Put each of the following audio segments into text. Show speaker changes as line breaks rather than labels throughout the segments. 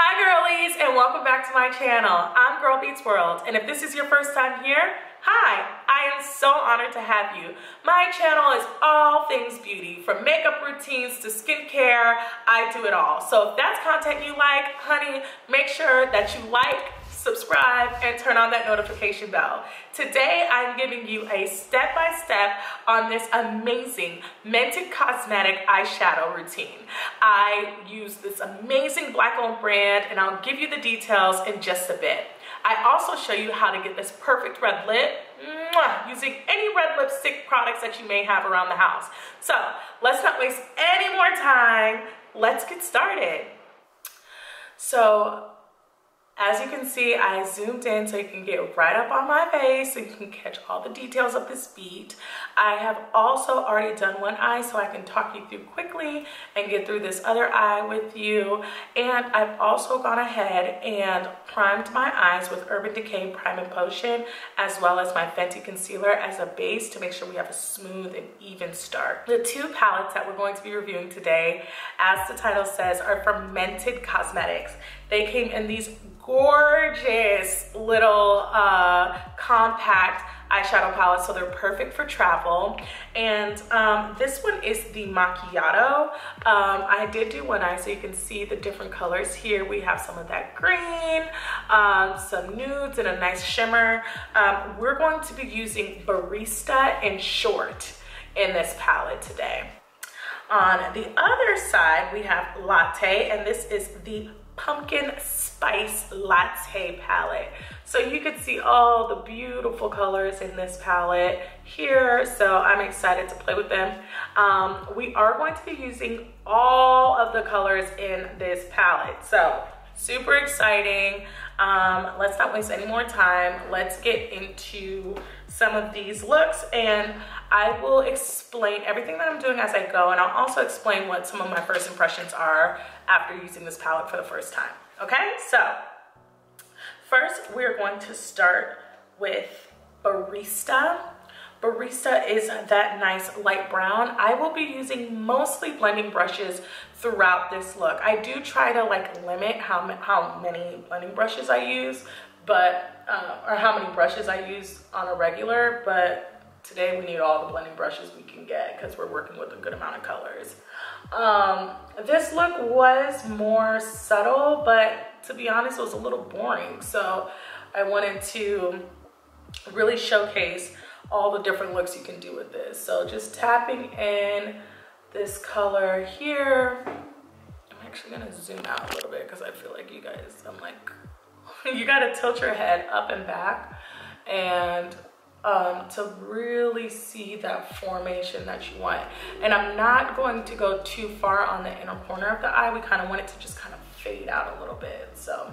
Hi girlies and welcome back to my channel. I'm Girl Beats World and if this is your first time here, hi, I am so honored to have you. My channel is all things beauty, from makeup routines to skincare, I do it all. So if that's content you like, honey, make sure that you like, subscribe, and turn on that notification bell. Today, I'm giving you a step-by-step -step on this amazing Mented Cosmetic eyeshadow routine. I use this amazing black-owned brand, and I'll give you the details in just a bit. I also show you how to get this perfect red lip using any red lipstick products that you may have around the house. So let's not waste any more time. Let's get started. So as you can see, I zoomed in so you can get right up on my face so you can catch all the details of this beat. I have also already done one eye so I can talk you through quickly and get through this other eye with you. And I've also gone ahead and primed my eyes with Urban Decay Primer Potion as well as my Fenty Concealer as a base to make sure we have a smooth and even start. The two palettes that we're going to be reviewing today, as the title says, are from Mented Cosmetics. They came in these gorgeous little uh, compact eyeshadow palettes, so they're perfect for travel. And um, this one is the Macchiato. Um, I did do one eye so you can see the different colors here. We have some of that green, um, some nudes, and a nice shimmer. Um, we're going to be using Barista and Short in this palette today. On the other side, we have Latte, and this is the Pumpkin Spice Latte palette. So you could see all the beautiful colors in this palette here. So I'm excited to play with them. Um, we are going to be using all of the colors in this palette. So super exciting. Um, let's not waste any more time. Let's get into some of these looks and I will explain everything that I'm doing as I go and I'll also explain what some of my first impressions are after using this palette for the first time. Okay, so first we're going to start with Barista. Barista is that nice light brown. I will be using mostly blending brushes throughout this look. I do try to like limit how, how many blending brushes I use, but, uh, or how many brushes I use on a regular, but today we need all the blending brushes we can get because we're working with a good amount of colors. Um, this look was more subtle, but to be honest, it was a little boring. So I wanted to really showcase all the different looks you can do with this. So just tapping in this color here. I'm actually gonna zoom out a little bit because I feel like you guys, I'm like, you gotta tilt your head up and back and um, to really see that formation that you want. And I'm not going to go too far on the inner corner of the eye. We kind of want it to just kind of fade out a little bit. So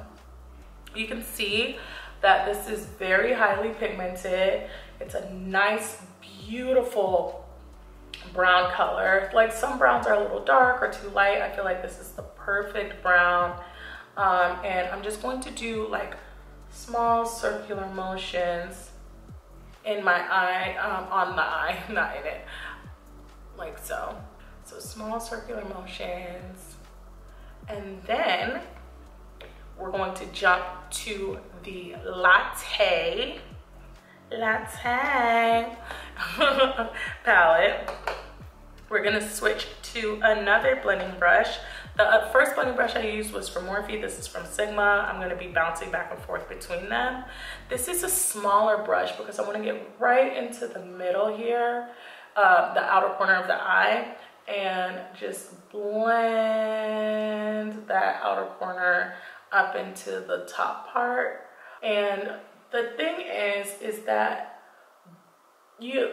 you can see that this is very highly pigmented. It's a nice, beautiful brown color. Like some browns are a little dark or too light. I feel like this is the perfect brown. Um, and I'm just going to do like small circular motions in my eye, um, on the eye, not in it, like so. So small circular motions. And then we're going to jump to the latte, latte palette. We're gonna switch to another blending brush. The uh, first blending brush I used was from Morphe. This is from Sigma. I'm gonna be bouncing back and forth between them. This is a smaller brush because I wanna get right into the middle here, uh, the outer corner of the eye, and just blend that outer corner up into the top part. And the thing is, is that you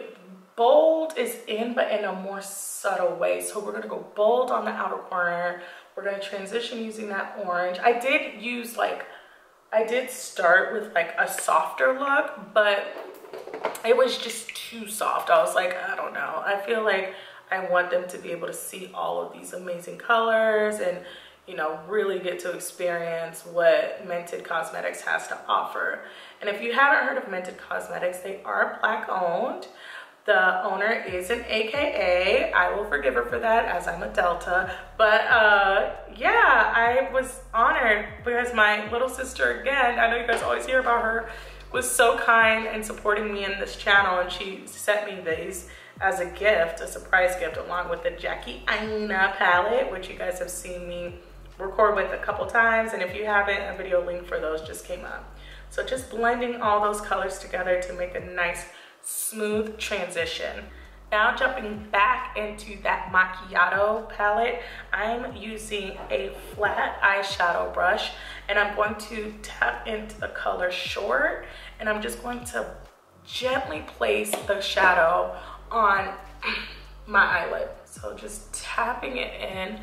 bold is in, but in a more subtle way. So we're gonna go bold on the outer corner. We're gonna transition using that orange. I did use like, I did start with like a softer look, but it was just too soft. I was like, I don't know. I feel like I want them to be able to see all of these amazing colors and you know, really get to experience what Mented Cosmetics has to offer. And if you haven't heard of Mented Cosmetics, they are black owned The owner is an AKA. I will forgive her for that as I'm a Delta. But uh, yeah, I was honored because my little sister, again, I know you guys always hear about her, was so kind and supporting me in this channel and she sent me these as a gift, a surprise gift, along with the Jackie Aina palette, which you guys have seen me record with a couple times. And if you haven't, a video link for those just came up. So just blending all those colors together to make a nice smooth transition. Now jumping back into that macchiato palette, I'm using a flat eyeshadow brush and I'm going to tap into the color short and I'm just going to gently place the shadow on my eyelid. So just tapping it in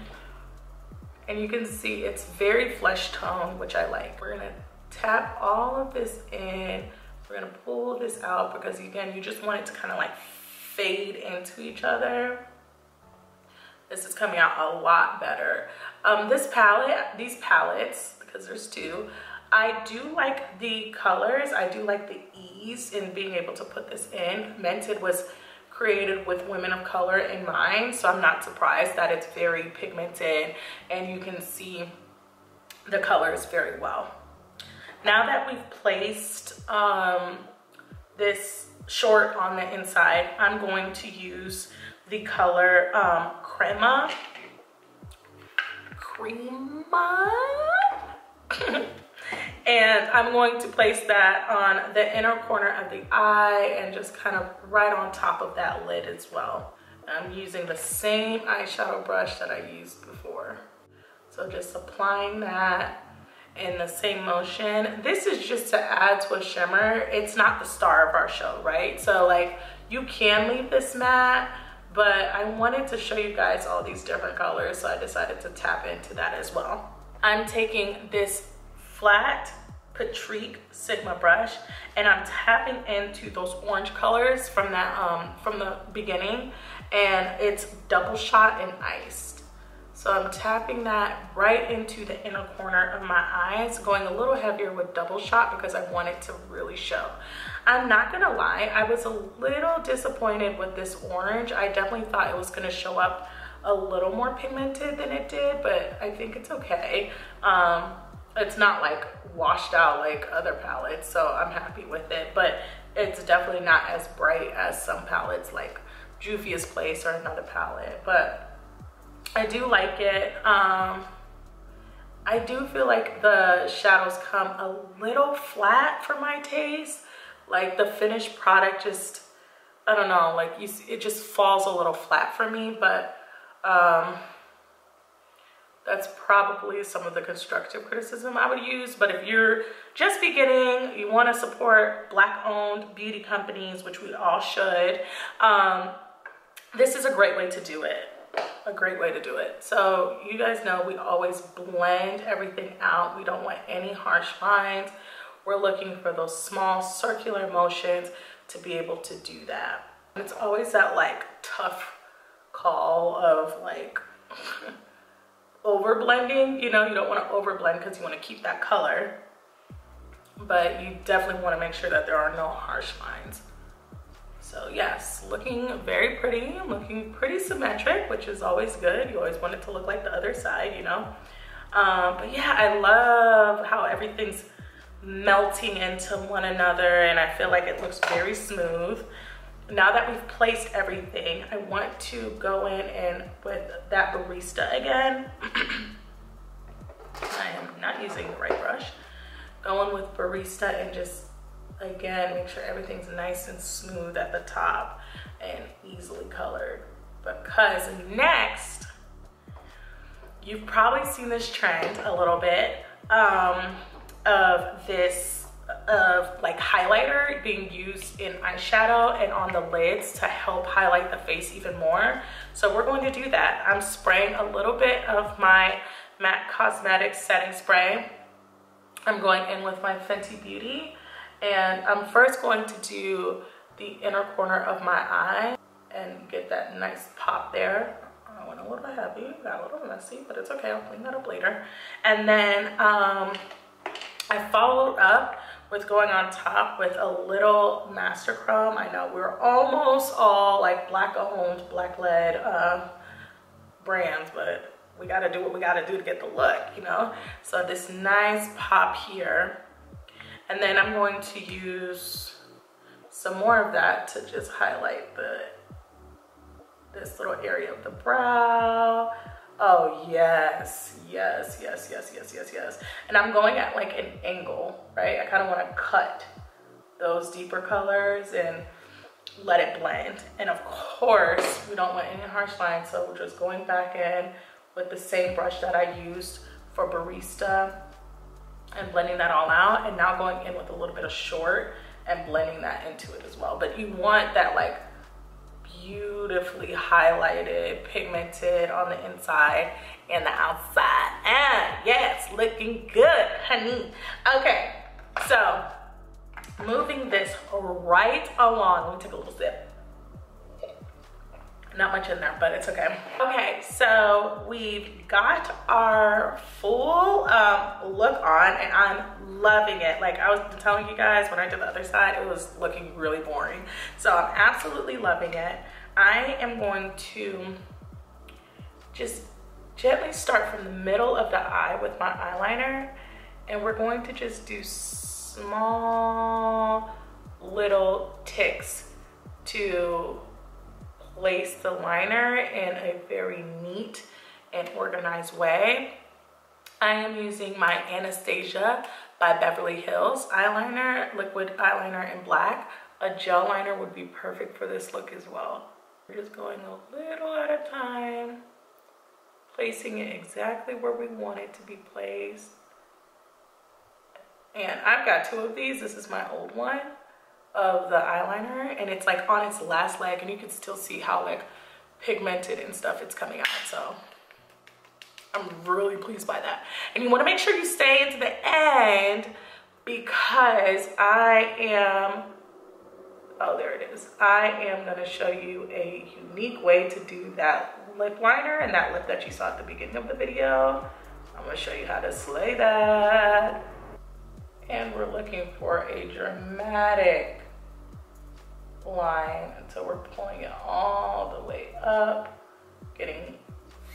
and you can see it's very flesh tone, which I like. We're gonna tap all of this in we're gonna pull this out because again, you just want it to kind of like fade into each other. This is coming out a lot better. Um, this palette, these palettes, because there's two, I do like the colors. I do like the ease in being able to put this in. Mented was created with women of color in mind, so I'm not surprised that it's very pigmented and you can see the colors very well. Now that we've placed um, this short on the inside, I'm going to use the color um, Crema. Crema? and I'm going to place that on the inner corner of the eye and just kind of right on top of that lid as well. I'm using the same eyeshadow brush that I used before. So just applying that in the same motion. This is just to add to a shimmer. It's not the star of our show, right? So like you can leave this matte, but I wanted to show you guys all these different colors, so I decided to tap into that as well. I'm taking this flat Patrick Sigma brush and I'm tapping into those orange colors from that um, from the beginning and it's double shot and iced. So I'm tapping that right into the inner corner of my eyes, going a little heavier with double shot because I want it to really show. I'm not gonna lie, I was a little disappointed with this orange. I definitely thought it was gonna show up a little more pigmented than it did, but I think it's okay. Um, it's not like washed out like other palettes, so I'm happy with it, but it's definitely not as bright as some palettes like Juvia's Place or another palette, but I do like it. Um, I do feel like the shadows come a little flat for my taste. Like the finished product just, I don't know, like you it just falls a little flat for me, but um, that's probably some of the constructive criticism I would use. But if you're just beginning, you wanna support black owned beauty companies, which we all should, um, this is a great way to do it a great way to do it. So you guys know we always blend everything out. We don't want any harsh lines. We're looking for those small circular motions to be able to do that. And it's always that like tough call of like over blending. You know, you don't want to over blend because you want to keep that color. But you definitely want to make sure that there are no harsh lines. So yes, looking very pretty, looking pretty symmetric, which is always good. You always want it to look like the other side, you know? Um, but yeah, I love how everything's melting into one another and I feel like it looks very smooth. Now that we've placed everything, I want to go in and with that barista again. I am not using the right brush. Going with barista and just Again, make sure everything's nice and smooth at the top and easily colored. Because next, you've probably seen this trend a little bit um, of this of like highlighter being used in eyeshadow and on the lids to help highlight the face even more. So we're going to do that. I'm spraying a little bit of my MAC Cosmetics setting spray. I'm going in with my Fenty Beauty and I'm first going to do the inner corner of my eye and get that nice pop there. I went a little heavy, got a little messy, but it's okay, I'll clean that up later. And then um, I followed up with going on top with a little master chrome. I know we're almost all like black owned, black led uh, brands, but we gotta do what we gotta do to get the look, you know? So this nice pop here. And then I'm going to use some more of that to just highlight the this little area of the brow. Oh, yes, yes, yes, yes, yes, yes, yes. And I'm going at like an angle, right? I kind of want to cut those deeper colors and let it blend. And of course, we don't want any harsh lines, so we're just going back in with the same brush that I used for Barista and blending that all out and now going in with a little bit of short and blending that into it as well. But you want that like beautifully highlighted, pigmented on the inside and the outside. And yes, looking good, honey. Okay, so moving this right along. Let me take a little sip. Not much in there, but it's okay. Okay, so we've got our full um, look on and I'm loving it. Like I was telling you guys when I did the other side, it was looking really boring. So I'm absolutely loving it. I am going to just gently start from the middle of the eye with my eyeliner and we're going to just do small little ticks to place the liner in a very neat and organized way. I am using my Anastasia by Beverly Hills eyeliner, liquid eyeliner in black. A gel liner would be perfect for this look as well. We're just going a little at a time, placing it exactly where we want it to be placed. And I've got two of these. This is my old one of the eyeliner and it's like on its last leg and you can still see how like pigmented and stuff it's coming out. So I'm really pleased by that. And you wanna make sure you stay into the end because I am, oh there it is. I am gonna show you a unique way to do that lip liner and that lip that you saw at the beginning of the video. I'm gonna show you how to slay that. And we're looking for a dramatic line until we're pulling it all the way up, getting,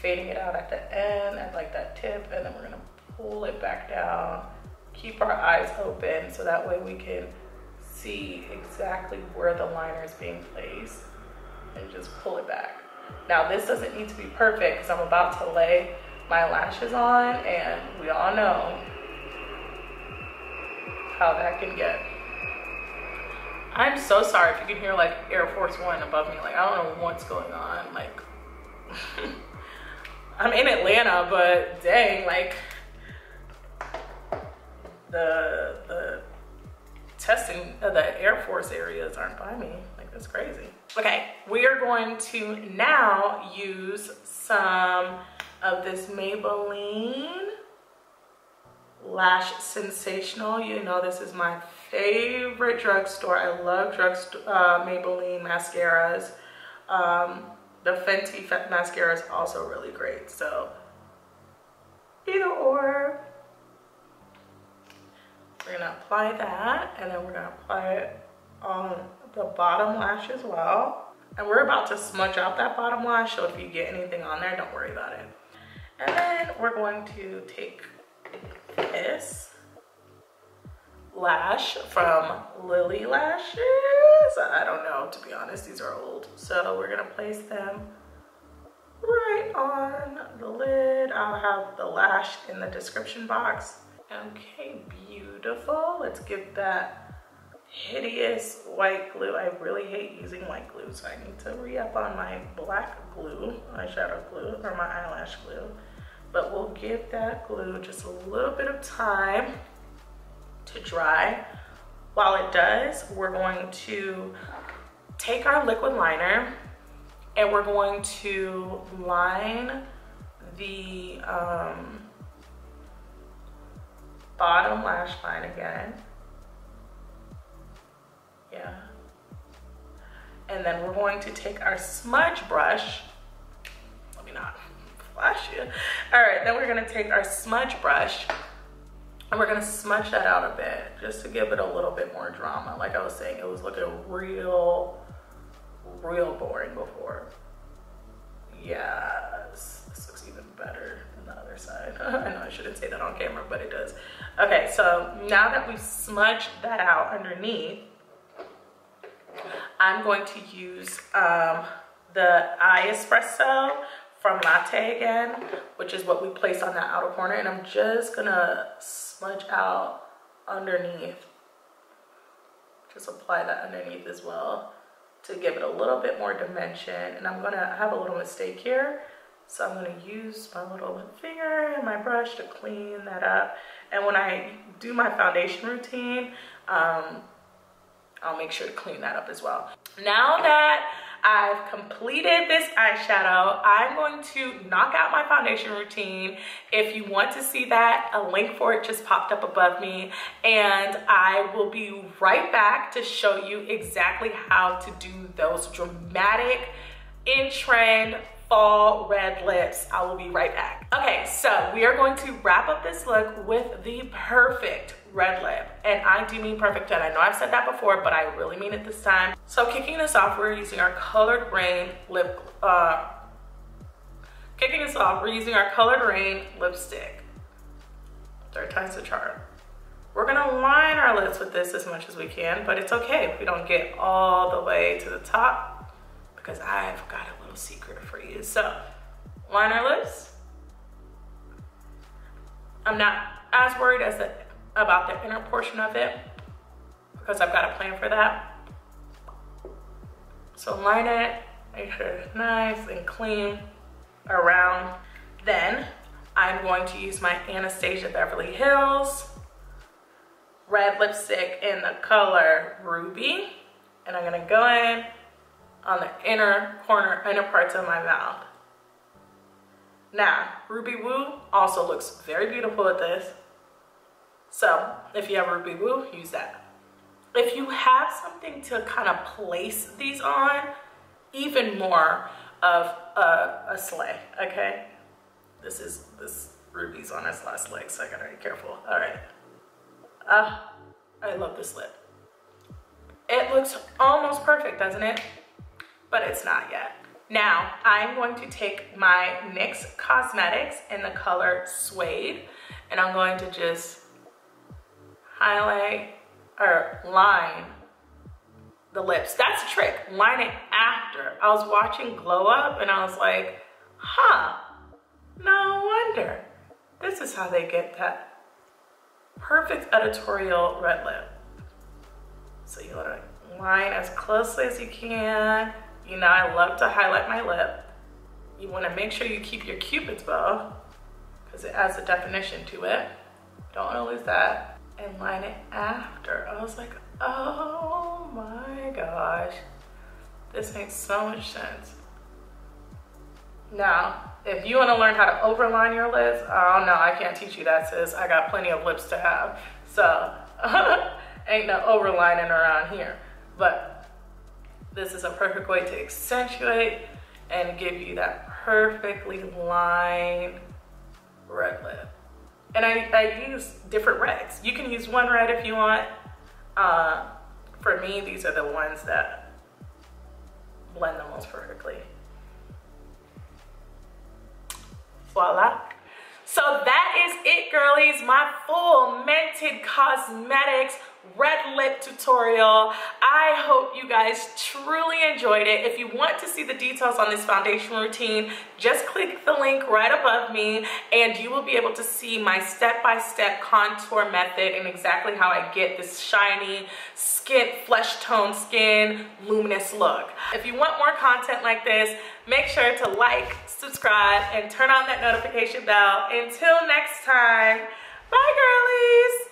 fading it out at the end at like that tip, and then we're gonna pull it back down, keep our eyes open so that way we can see exactly where the liner is being placed and just pull it back. Now this doesn't need to be perfect because I'm about to lay my lashes on and we all know how that can get. I'm so sorry if you can hear like Air Force One above me. Like, I don't know what's going on. Like, I'm in Atlanta, but dang, like, the, the testing, uh, the Air Force areas aren't by me. Like, that's crazy. Okay, we are going to now use some of this Maybelline Lash Sensational. You know, this is my favorite drugstore. I love drugstore uh, Maybelline mascaras. Um, the Fenty mascara is also really great. So either or. We're gonna apply that and then we're gonna apply it on the bottom lash as well. And we're about to smudge out that bottom lash, so if you get anything on there, don't worry about it. And then we're going to take this lash from Lilly Lashes. I don't know, to be honest, these are old. So we're gonna place them right on the lid. I'll have the lash in the description box. Okay, beautiful. Let's give that hideous white glue. I really hate using white glue, so I need to re-up on my black glue, eyeshadow glue, or my eyelash glue. But we'll give that glue just a little bit of time to dry. While it does, we're going to take our liquid liner and we're going to line the um, bottom lash line again. Yeah. And then we're going to take our smudge brush. Let me not you. All right, then we're gonna take our smudge brush And we're gonna smudge that out a bit just to give it a little bit more drama. Like I was saying, it was looking real, real boring before. Yes, this looks even better than the other side. I know I shouldn't say that on camera, but it does. Okay, so now that we've smudged that out underneath, I'm going to use um, the iEspresso from Latte again, which is what we placed on that outer corner. And I'm just gonna smudge out underneath. Just apply that underneath as well to give it a little bit more dimension. And I'm gonna have a little mistake here. So I'm gonna use my little finger and my brush to clean that up. And when I do my foundation routine, um, I'll make sure to clean that up as well. Now that I've completed this eyeshadow, I'm going to knock out my foundation routine. If you want to see that, a link for it just popped up above me. And I will be right back to show you exactly how to do those dramatic, in-trend fall red lips. I will be right back. Okay, so we are going to wrap up this look with the perfect red lip. And I do mean perfect and I know I've said that before, but I really mean it this time. So kicking this off, we're using our Coloured Raine lip, uh, kicking this off, we're using our Coloured Raine lipstick. Third time's the charm. We're gonna line our lips with this as much as we can, but it's okay if we don't get all the way to the top because I've got a little secret for you. So, line our lips. I'm not as worried as the about the inner portion of it because I've got a plan for that. So line it, make sure it's nice and clean around. Then I'm going to use my Anastasia Beverly Hills red lipstick in the color Ruby. And I'm gonna go in on the inner corner, inner parts of my mouth. Now, Ruby Woo also looks very beautiful with this. So if you have Ruby Woo, use that. If you have something to kind of place these on, even more of a, a slay, okay? This is, this Ruby's on its last leg, so I gotta be careful. All right. Ah, uh, I love this lip. It looks almost perfect, doesn't it? But it's not yet. Now, I'm going to take my NYX Cosmetics in the color Suede, and I'm going to just highlight or line the lips. That's a trick, line it after. I was watching Glow Up and I was like, huh, no wonder. This is how they get that perfect editorial red lip. So you wanna line as closely as you can. You know, I love to highlight my lip. You wanna make sure you keep your cupid's bow because it adds a definition to it. Don't wanna lose that and line it after. I was like, oh my gosh, this makes so much sense. Now, if you wanna learn how to overline your lips, oh no, I can't teach you that sis. I got plenty of lips to have. So, ain't no overlining around here. But this is a perfect way to accentuate and give you that perfectly lined red lip. And I, I use different reds. You can use one red if you want. Uh, for me, these are the ones that blend the most perfectly. Voila. So that is it, girlies. My full Mented Cosmetics red lip tutorial. I hope you guys truly enjoyed it. If you want to see the details on this foundation routine, just click the link right above me and you will be able to see my step-by-step -step contour method and exactly how I get this shiny skin, flesh tone skin, luminous look. If you want more content like this, make sure to like, subscribe, and turn on that notification bell. Until next time, bye girlies!